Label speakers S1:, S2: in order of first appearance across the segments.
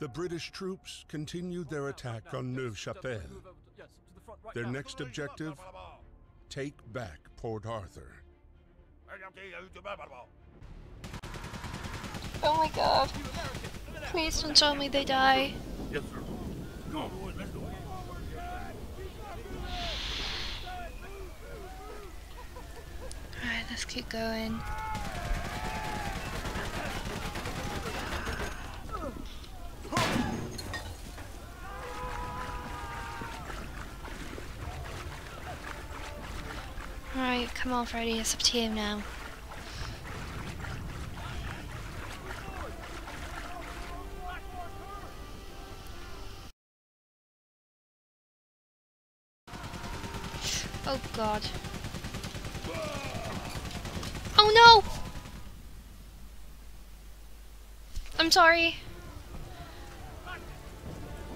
S1: The British troops continued their attack on Neuve Chapelle. Their next objective take back Port Arthur.
S2: Oh my god. Please don't tell me they die.
S3: Yes, sir. Go. Let's go.
S2: Alright, let's keep going. Alright, come on Freddie, it's up to you now. Oh god. Oh no! I'm sorry.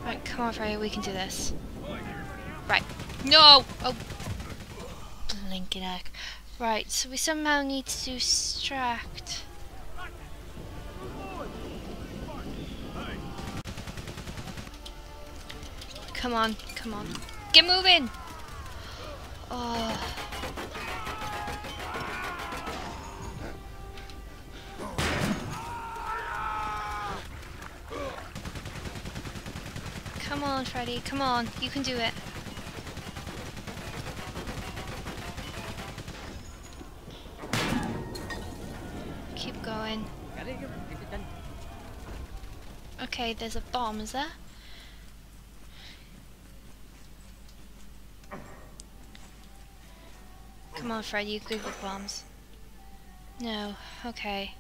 S2: Right, come on Freddie, we can do this. Right. No! Oh. Right, so we somehow need to distract. Come on, come on. Get moving! Oh. Come on, Freddie. Come on. You can do it. Going. Okay, there's a bomb, is there? Come on, Fred, you good with bombs. No, okay.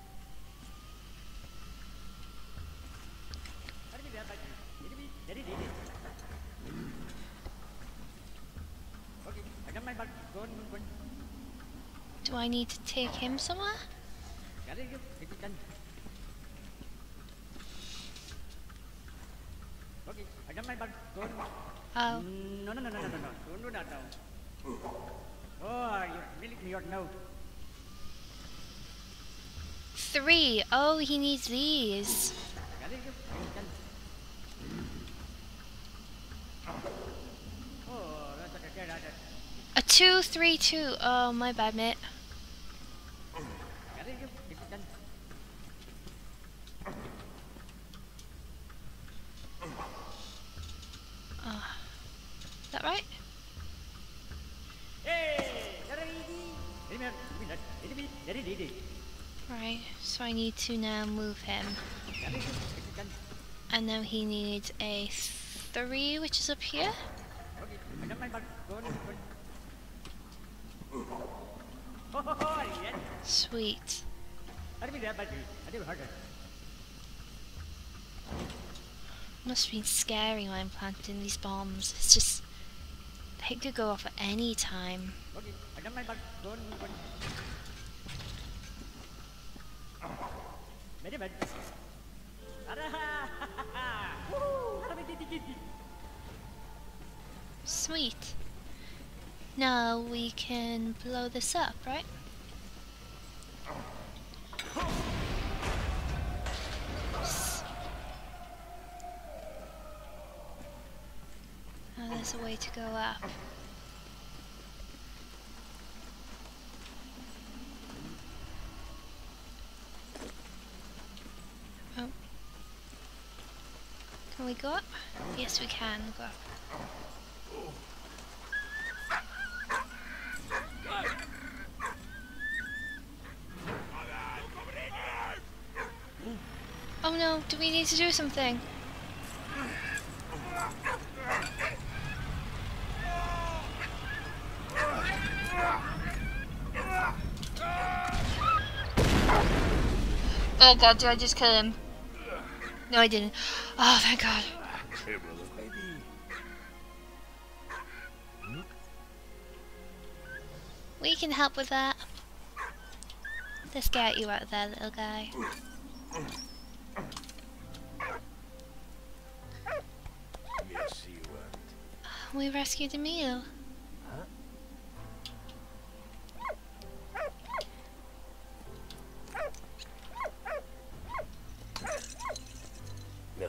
S2: Do I need to take him somewhere? Oh, three. Oh, he needs these. A two, three, two. Oh, my bad, mate. Oh. Is that right? Right. So I need to now move him. And now he needs a three, which is up here. Sweet. Must be scary when I'm planting these bombs. It's just they could go off at any time. Sweet. Now we can blow this up, right? There's a way to go up. Oh. Can we go up? Yes, we can go up. Oh no, do we need to do something? Oh god, did I just kill him? No, I didn't. Oh, thank god. We can help with that. Let's get you out there, little guy.
S3: Yes, you weren't.
S2: We rescued Emile.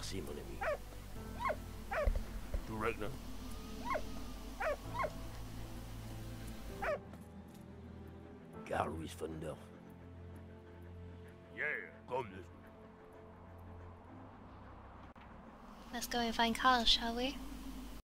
S3: Merci, mon ami.
S4: Tout. Karl
S3: Yeah, come this way.
S2: Let's go and find Karl, shall we?